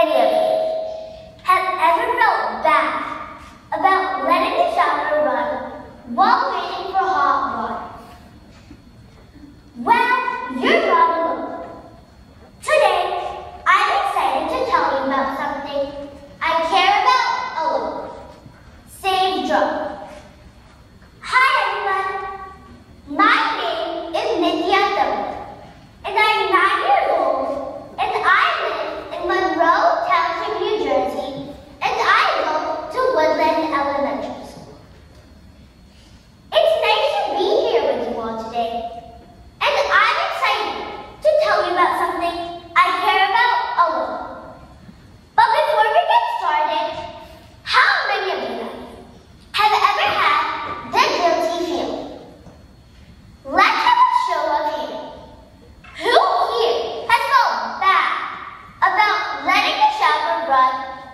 videos. Have ever felt bad about letting the shower run while waiting for hot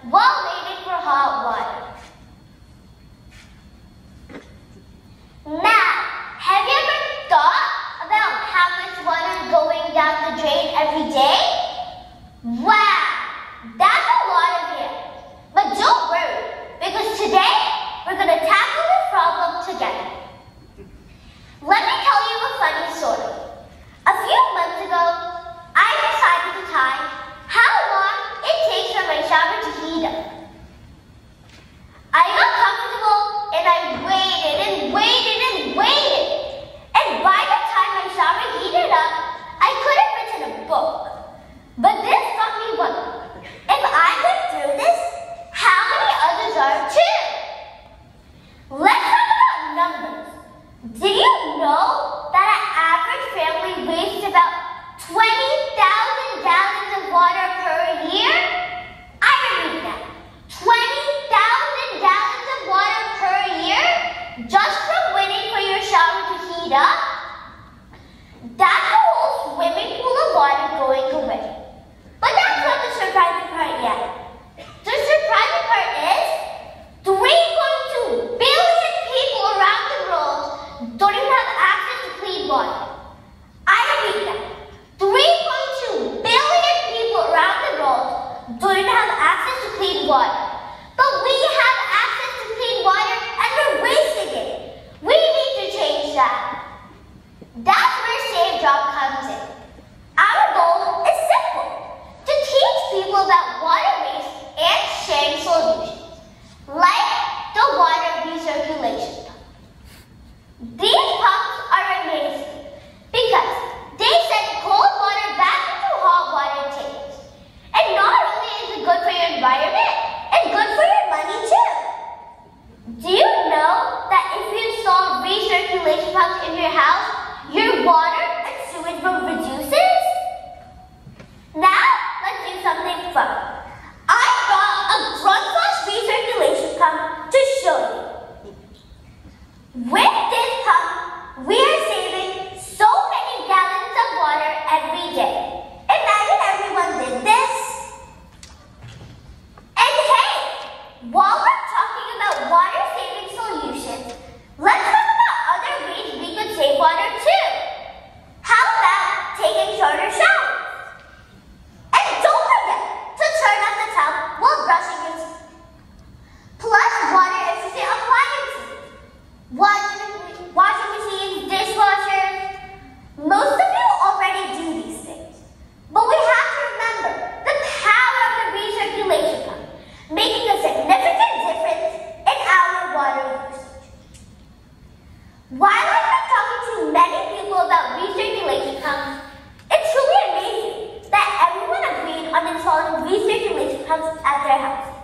Wow, know that an average family wastes about 20,000 gallons of water per year? I repeat that. 20,000 gallons of water per year just from waiting for your shower to heat up? that what? out.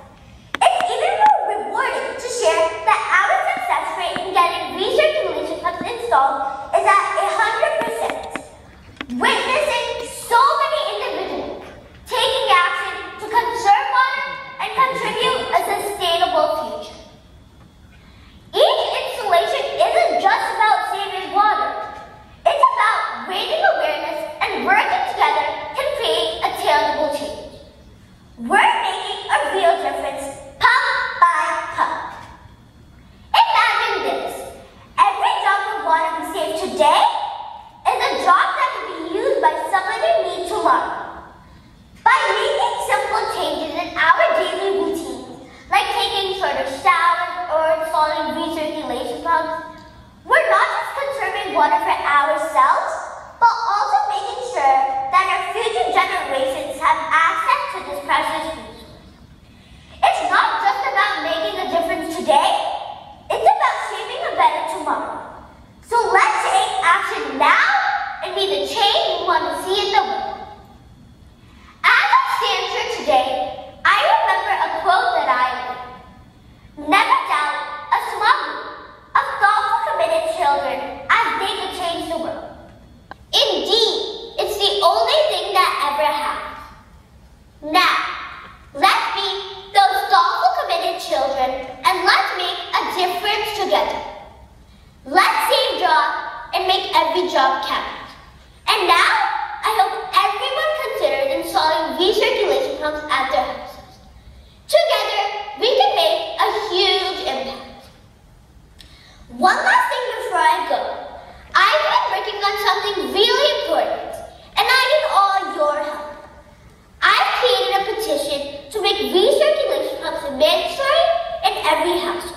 For ourselves, but also making sure that our future generations have access to this precious resource. It's not just about making a difference today, it's about shaping a better tomorrow. So let's take action now and be the change we want to see in the world. As I stand here today, I remember a quote that I read. Never doubt a small group of thoughtful, committed children as they could change the world. Indeed, it's the only thing that ever happens. Now, let's be those thoughtful, committed children and let's make a difference together. Let's save jobs and make every job count. And now, I hope everyone considers installing recirculation pumps at their houses. Together, we can make a huge impact. One last thing before I go. I've been working on something really important, and I need all your help. I've created a petition to make recirculation pumps mandatory every household,